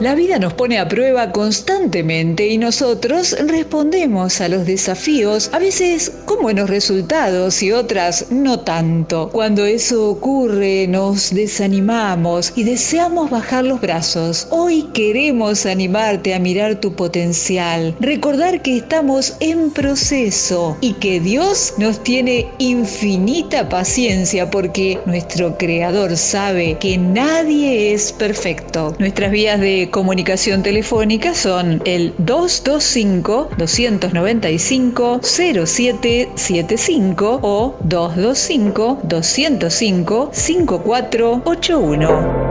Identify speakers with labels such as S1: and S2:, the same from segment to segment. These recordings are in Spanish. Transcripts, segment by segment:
S1: La vida nos pone a prueba constantemente y nosotros respondemos a los desafíos, a veces con buenos resultados y otras no tanto. Cuando eso ocurre nos desanimamos y deseamos bajar los brazos. Hoy queremos animarte a mirar tu potencial, recordar que estamos en proceso y que Dios nos tiene infinita paciencia porque nuestro Creador sabe que nadie es perfecto. Nuestras vías de comunicación telefónica son el 225-295-0775 o 225-205-5481.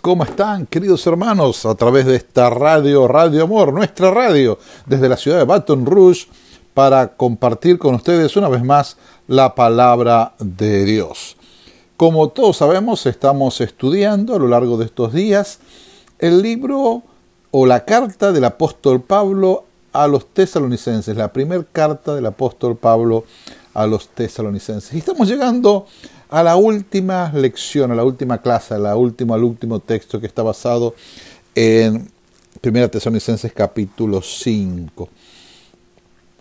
S2: ¿Cómo están queridos hermanos? A través de esta radio, Radio Amor, nuestra radio, desde la ciudad de Baton Rouge, para compartir con ustedes una vez más la palabra de Dios. Como todos sabemos, estamos estudiando a lo largo de estos días el libro o la carta del apóstol Pablo a los tesalonicenses, la primera carta del apóstol Pablo a los tesalonicenses. Y estamos llegando a la última lección, a la última clase, a la última, al último texto que está basado en 1 Tesalonicenses capítulo 5.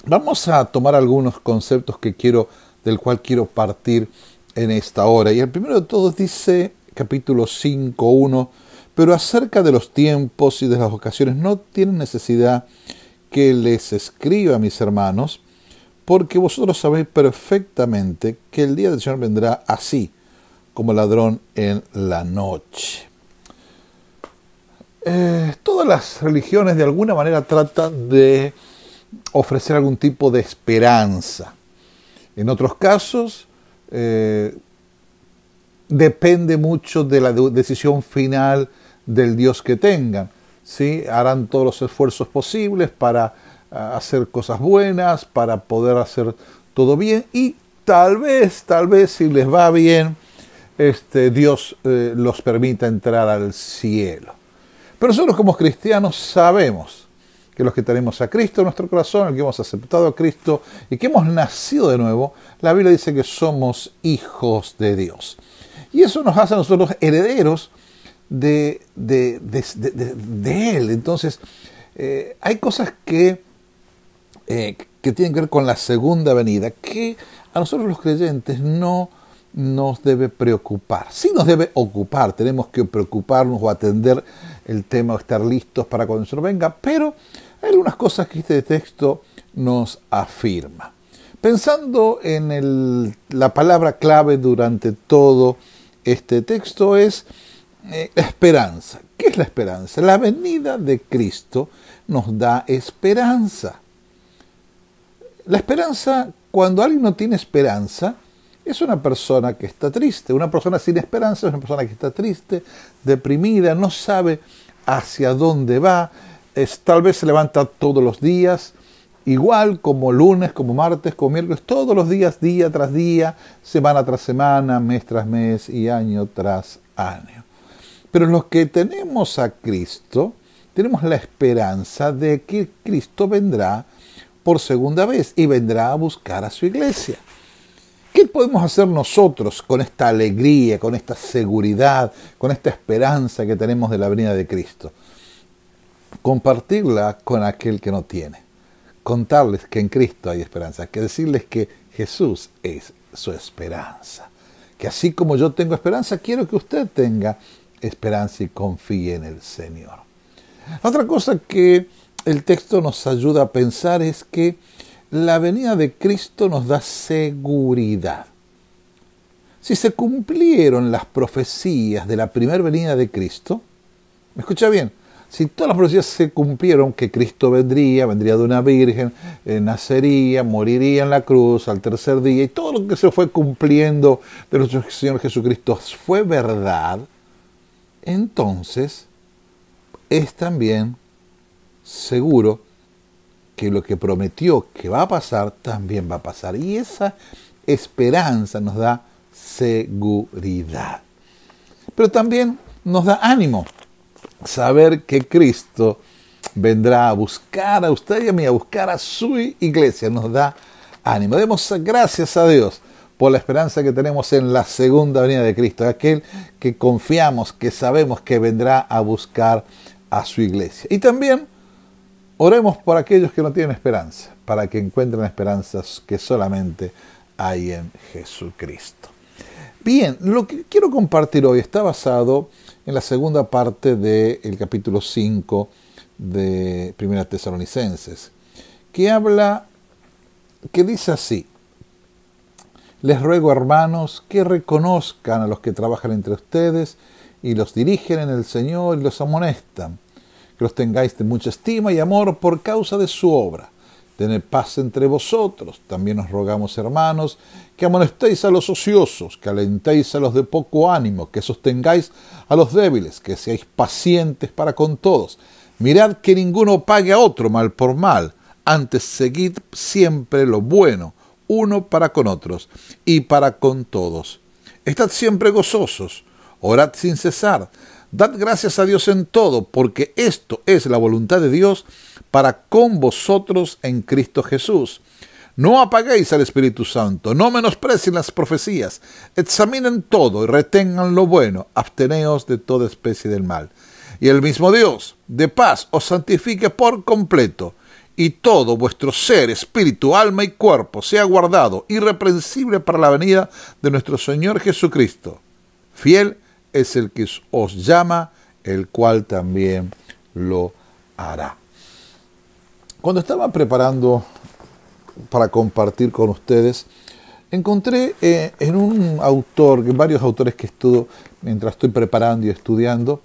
S2: Vamos a tomar algunos conceptos que quiero, del cual quiero partir en esta hora. Y el primero de todos dice capítulo 5, 1, pero acerca de los tiempos y de las ocasiones no tienen necesidad que les escriba, mis hermanos, porque vosotros sabéis perfectamente que el día del Señor vendrá así, como ladrón en la noche. Eh, todas las religiones de alguna manera tratan de ofrecer algún tipo de esperanza. En otros casos, eh, depende mucho de la decisión final del Dios que tengan. ¿sí? Harán todos los esfuerzos posibles para hacer cosas buenas, para poder hacer todo bien y tal vez, tal vez si les va bien, este, Dios eh, los permita entrar al cielo. Pero nosotros como cristianos sabemos que los que tenemos a Cristo en nuestro corazón, el que hemos aceptado a Cristo y que hemos nacido de nuevo, la Biblia dice que somos hijos de Dios. Y eso nos hace a nosotros herederos de, de, de, Él. Entonces, eh, hay cosas que eh, que tienen que ver con la segunda venida, que a nosotros los creyentes no nos debe preocupar. Sí nos debe ocupar, tenemos que preocuparnos o atender el tema o estar listos para cuando el Señor venga, pero hay algunas cosas que este texto nos afirma. Pensando en la palabra clave durante todo este texto es eh, esperanza. ¿Qué es la esperanza? La venida de Cristo nos da esperanza. La esperanza, cuando alguien no tiene esperanza, es una persona que está triste. Una persona sin esperanza es una persona que está triste, deprimida, no sabe hacia dónde va, es, tal vez se levanta todos los días, igual como lunes, como martes, como miércoles, todos los días, día tras día, semana tras semana, mes tras mes y año tras año. Pero los que tenemos a Cristo, tenemos la esperanza de que Cristo vendrá por segunda vez y vendrá a buscar a su iglesia. ¿Qué podemos hacer nosotros con esta alegría, con esta seguridad, con esta esperanza que tenemos de la venida de Cristo? Compartirla con aquel que no tiene. Contarles que en Cristo hay esperanza, que decirles que Jesús es su esperanza. Que así como yo tengo esperanza, quiero que usted tenga esperanza y confíe en el Señor. Otra cosa que el texto nos ayuda a pensar es que la venida de Cristo nos da seguridad. Si se cumplieron las profecías de la primera venida de Cristo, ¿me escucha bien? si todas las profecías se cumplieron, que Cristo vendría, vendría de una virgen, eh, nacería, moriría en la cruz al tercer día, y todo lo que se fue cumpliendo de nuestro Señor Jesucristo fue verdad, entonces es también seguro que lo que prometió que va a pasar, también va a pasar. Y esa esperanza nos da seguridad. Pero también nos da ánimo saber que Cristo vendrá a buscar a usted y a mí, a buscar a su iglesia. Nos da ánimo. Demos gracias a Dios por la esperanza que tenemos en la segunda venida de Cristo, aquel que confiamos, que sabemos que vendrá a buscar a su iglesia. Y también oremos por aquellos que no tienen esperanza, para que encuentren esperanzas que solamente hay en Jesucristo. Bien, lo que quiero compartir hoy está basado en la segunda parte del capítulo 5 de Primera Tesalonicenses, que habla, que dice así, les ruego hermanos que reconozcan a los que trabajan entre ustedes y los dirigen en el Señor y los amonestan, que los tengáis de mucha estima y amor por causa de su obra Tened paz entre vosotros. También os rogamos, hermanos, que amonestéis a los ociosos, que alentéis a los de poco ánimo, que sostengáis a los débiles, que seáis pacientes para con todos. Mirad que ninguno pague a otro mal por mal. Antes seguid siempre lo bueno, uno para con otros y para con todos. Estad siempre gozosos, orad sin cesar, dad gracias a Dios en todo, porque esto es la voluntad de Dios para con vosotros en Cristo Jesús. No apaguéis al Espíritu Santo, no menosprecien las profecías, examinen todo y retengan lo bueno, absteneos de toda especie del mal. Y el mismo Dios de paz os santifique por completo, y todo vuestro ser, espíritu, alma y cuerpo sea guardado irreprensible para la venida de nuestro Señor Jesucristo. Fiel es el que os llama, el cual también lo hará. Cuando estaba preparando para compartir con ustedes, encontré eh, en un autor, varios autores que estudio mientras estoy preparando y estudiando,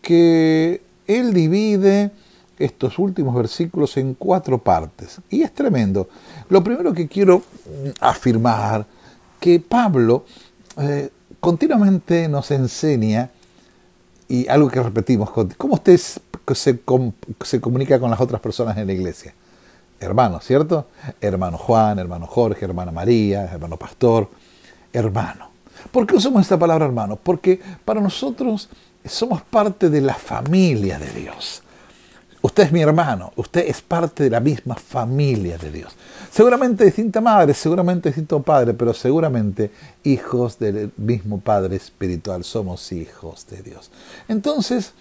S2: que él divide estos últimos versículos en cuatro partes. Y es tremendo. Lo primero que quiero afirmar, que Pablo eh, continuamente nos enseña, y algo que repetimos, ¿cómo ustedes se, se comunica con las otras personas en la iglesia. Hermano, ¿cierto? Hermano Juan, hermano Jorge, hermana María, hermano Pastor, hermano. ¿Por qué usamos esta palabra hermano? Porque para nosotros somos parte de la familia de Dios. Usted es mi hermano, usted es parte de la misma familia de Dios. Seguramente distinta madre, seguramente distinto padre, pero seguramente hijos del mismo Padre espiritual, somos hijos de Dios. Entonces,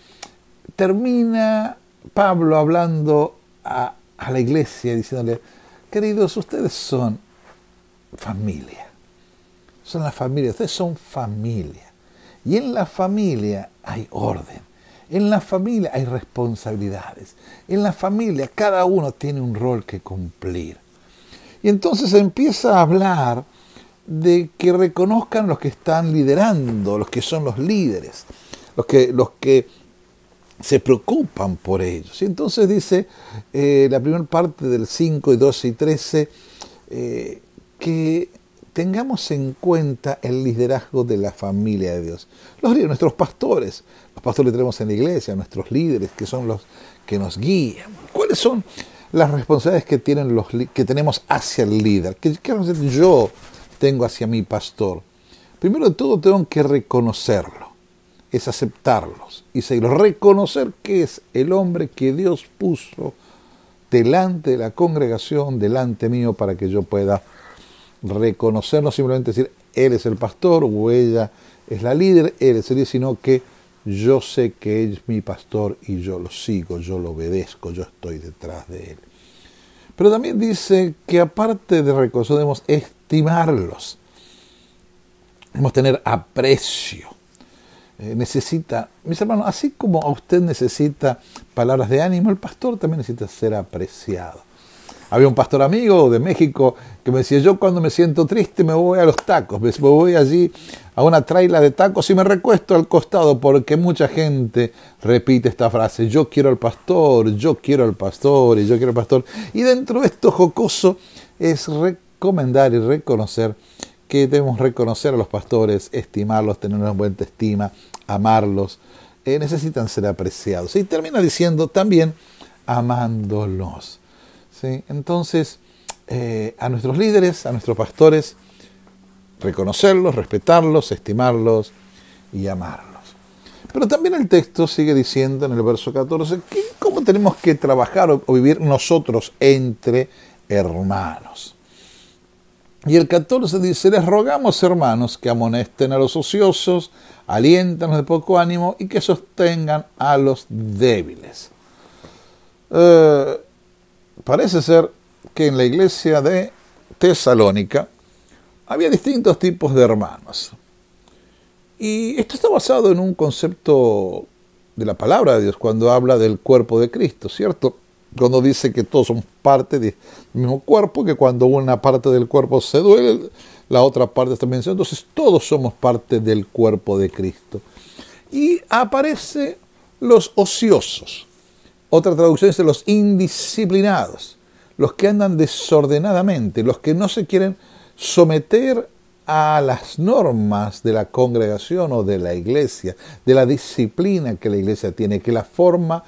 S2: termina Pablo hablando a, la iglesia diciéndole, queridos, ustedes son familia, son la familia, ustedes son familia. Y en la familia hay orden, en la familia hay responsabilidades, en la familia cada uno tiene un rol que cumplir. Y entonces empieza a hablar de que reconozcan los que están liderando, los que son los líderes, los que, los que se preocupan por ellos. Y entonces dice eh, la primera parte del 5 y 12 y 13 eh, que tengamos en cuenta el liderazgo de la familia de Dios. Los nuestros pastores, los pastores que tenemos en la iglesia, nuestros líderes que son los que nos guían. ¿Cuáles son las responsabilidades que, tienen los, que tenemos hacia el líder? ¿Qué, qué yo tengo hacia mi pastor? Primero de todo tengo que reconocerlo es aceptarlos y seguirlos, reconocer que es el hombre que Dios puso delante de la congregación, delante mío, para que yo pueda reconocer, no simplemente decir, él es el pastor o ella es la líder, él es el líder, sino que yo sé que él es mi pastor y yo lo sigo, yo lo obedezco, yo estoy detrás de él. Pero también dice que aparte de reconocer, debemos estimarlos, debemos tener aprecio eh, necesita, mis hermanos, así como a usted necesita palabras de ánimo, el pastor también necesita ser apreciado. Había un pastor amigo de México que me decía, yo cuando me siento triste me voy a los tacos, me voy allí a una traila de tacos y me recuesto al costado porque mucha gente repite esta frase, yo quiero al pastor, yo quiero al pastor y yo quiero al pastor. Y dentro de esto jocoso es recomendar y reconocer que debemos reconocer a los pastores, estimarlos, tener una buena estima, amarlos, eh, necesitan ser apreciados. Y termina diciendo también amándolos. Entonces, eh, a nuestros líderes, a nuestros pastores, reconocerlos, respetarlos, estimarlos y amarlos. Pero también el texto sigue diciendo en el verso 14 que cómo tenemos que trabajar o vivir nosotros entre hermanos. Y el 14 dice, les rogamos hermanos que amonesten a los ociosos, alientan de poco ánimo y que sostengan a los débiles. Eh, parece ser que en la iglesia de Tesalónica había distintos tipos de hermanos. Y esto está basado en un concepto de la palabra de Dios cuando habla del cuerpo de Cristo, ¿cierto? Cuando dice que todos somos parte del mismo cuerpo, que cuando una parte del cuerpo se duele, la otra parte también se Entonces todos somos parte del cuerpo de Cristo. Y aparece los ociosos. Otra traducción dice los indisciplinados, los que andan desordenadamente, los que no se quieren someter a las normas de la congregación o de la iglesia, de la disciplina que la iglesia tiene, que la forma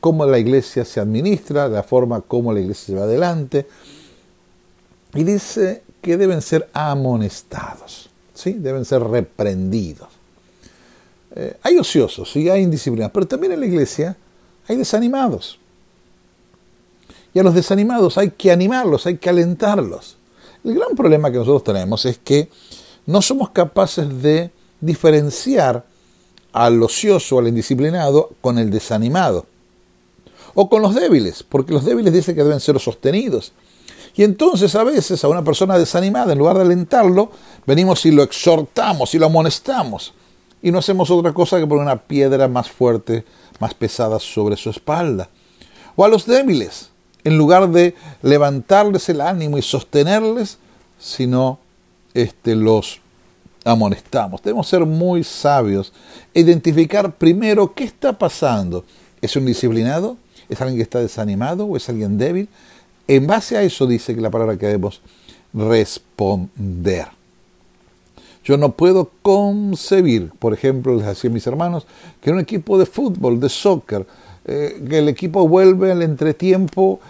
S2: como la iglesia se administra, la forma como la iglesia se va adelante. Y dice que deben ser amonestados, ¿sí? deben ser reprendidos. Eh, hay ociosos y hay indisciplinados, pero también en la iglesia hay desanimados. Y a los desanimados hay que animarlos, hay que alentarlos. El gran problema que nosotros tenemos es que no somos capaces de diferenciar al ocioso, al indisciplinado, con el desanimado. O con los débiles, porque los débiles dicen que deben ser sostenidos. Y entonces a veces a una persona desanimada, en lugar de alentarlo, venimos y lo exhortamos y lo amonestamos. Y no hacemos otra cosa que poner una piedra más fuerte, más pesada sobre su espalda. O a los débiles, en lugar de levantarles el ánimo y sostenerles, sino este, los amonestamos. Debemos ser muy sabios identificar primero qué está pasando. ¿Es un disciplinado? ¿Es alguien que está desanimado o es alguien débil? En base a eso dice que la palabra que debemos responder. Yo no puedo concebir, por ejemplo, les decía a mis hermanos, que un equipo de fútbol, de soccer, eh, que el equipo vuelve al entretiempo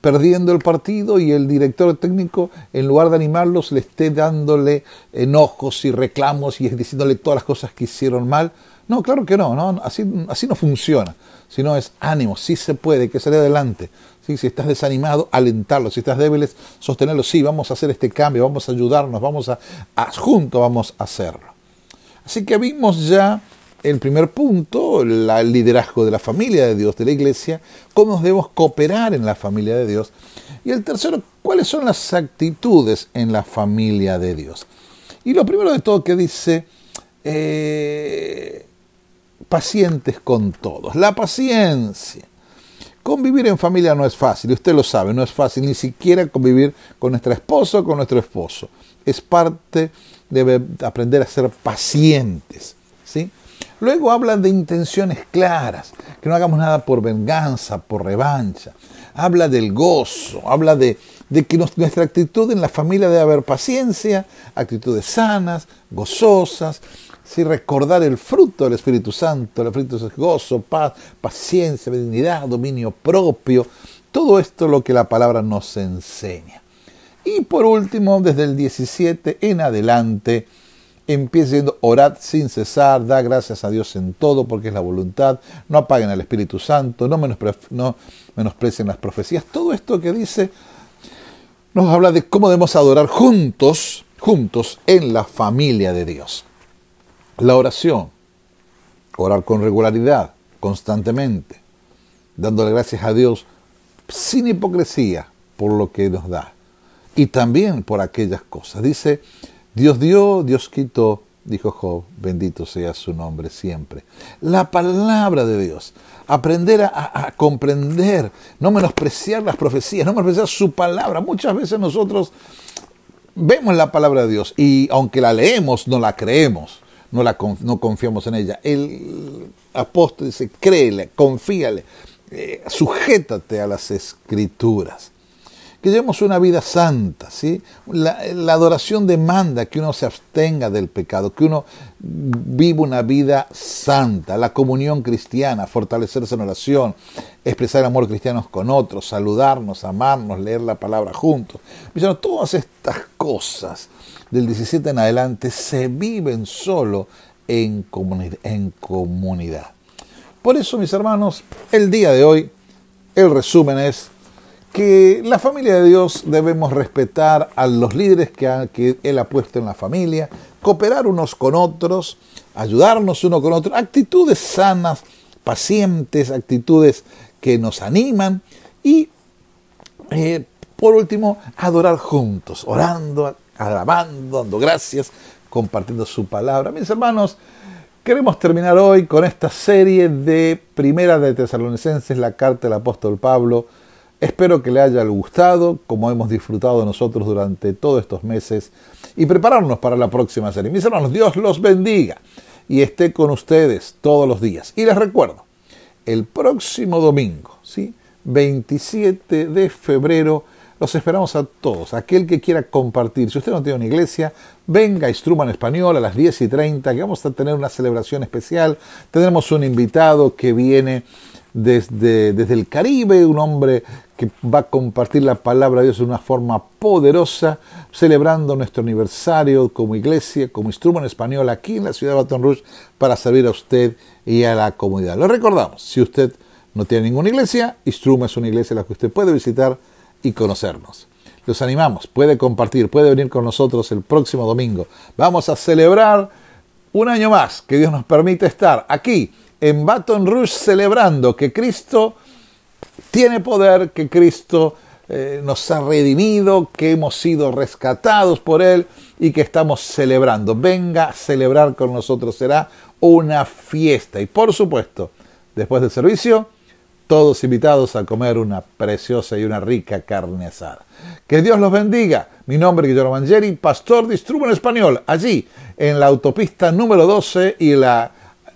S2: perdiendo el partido y el director técnico, en lugar de animarlos, le esté dándole enojos y reclamos y diciéndole todas las cosas que hicieron mal. No, claro que no, no así, así no funciona, sino es ánimo, sí se puede, que salir adelante. Si estás desanimado, alentarlo. Si estás débil, sostenerlo. Sí, vamos a hacer este cambio, vamos a ayudarnos, vamos a, juntos vamos a hacerlo. Así que vimos ya el primer punto, el liderazgo de la familia de Dios, de la iglesia, cómo debemos cooperar en la familia de Dios. Y el tercero, cuáles son las actitudes en la familia de Dios. Y lo primero de todo que dice, eh, pacientes con todos. La paciencia. Convivir en familia no es fácil, usted lo sabe, no es fácil ni siquiera convivir con nuestra esposa o con nuestro esposo. Es parte de aprender a ser pacientes. ¿sí? Luego habla de intenciones claras, que no hagamos nada por venganza, por revancha. Habla del gozo, habla de, de que nuestra actitud en la familia debe haber paciencia, actitudes sanas, gozosas, si recordar el fruto del Espíritu Santo, el fruto es gozo, paz, paciencia, benignidad, dominio propio, todo esto es lo que la palabra nos enseña. Y por último, desde el 17 en adelante, empieza diciendo, orad sin cesar, da gracias a Dios en todo, porque es la voluntad, no apaguen al Espíritu Santo, no, no menosprecien las profecías. Todo esto que dice nos habla de cómo debemos adorar juntos, juntos en la familia de Dios. La oración, orar con regularidad, constantemente, dándole gracias a Dios sin hipocresía por lo que nos da y también por aquellas cosas. Dice, Dios dio, Dios quitó, dijo Job, bendito sea su nombre siempre. La palabra de Dios, aprender a, comprender, no menospreciar las profecías, no menospreciar su palabra. Muchas veces nosotros vemos la palabra de Dios y aunque la leemos, no la creemos no, la, no confiamos en ella. El apóstol dice, créele, confíale, eh, sujétate a las escrituras que llevemos una vida santa, ¿sí? La, adoración demanda que uno se abstenga del pecado, que uno viva una vida santa, la comunión cristiana, fortalecerse en oración, expresar amor cristiano con otros, saludarnos, amarnos, leer la palabra juntos. todas estas cosas del 17 en adelante se viven solo en, en comunidad. Por eso, mis hermanos, el día de hoy, el resumen es que la familia de Dios debemos respetar a los líderes que, Él ha puesto en la familia, cooperar unos con otros, ayudarnos uno con otro, actitudes sanas, pacientes, actitudes que nos animan y, eh, por último, adorar juntos, orando, alabando, dando gracias, compartiendo su palabra. Mis hermanos, queremos terminar hoy con esta serie de Primera de Tesalonicenses, la carta del apóstol Pablo, Espero que le haya gustado, como hemos disfrutado nosotros durante todos estos meses, y prepararnos para la próxima serie. Mis hermanos, Dios los bendiga y esté con ustedes todos los días. Y les recuerdo, el próximo domingo, ¿sí? 27 de febrero, los esperamos a todos. Aquel que quiera compartir, si usted no tiene una iglesia, venga a Instruman Español a las 10 y 30, que vamos a tener una celebración especial. Tenemos un invitado que viene desde, desde el Caribe, un hombre que va a compartir la palabra de Dios de una forma poderosa, celebrando nuestro aniversario como iglesia, como instrumento español aquí en la ciudad de Baton Rouge para servir a usted y a la comunidad. Lo recordamos, si usted no tiene ninguna iglesia, Instruma es una iglesia en la que usted puede visitar y conocernos. Los animamos, puede compartir, puede venir con nosotros el próximo domingo. Vamos a celebrar un año más que Dios nos permite estar aquí en Baton Rouge celebrando que Cristo tiene poder, que Cristo eh, nos ha redimido, que hemos sido rescatados por Él y que estamos celebrando. Venga a celebrar con nosotros, será una fiesta. Y por supuesto, después del servicio, todos invitados a comer una preciosa y una rica carne asada. Que Dios los bendiga. Mi nombre es Guillermo Mangieri, pastor de en Español, allí en la autopista número 12 y la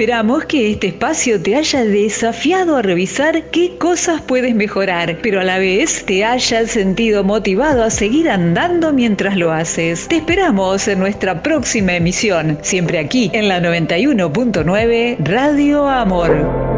S1: Esperamos que este espacio te haya desafiado a revisar qué cosas puedes mejorar, pero a la vez te haya sentido motivado a seguir andando mientras lo haces. Te esperamos en nuestra próxima emisión, siempre aquí en la 91.9 Radio Amor.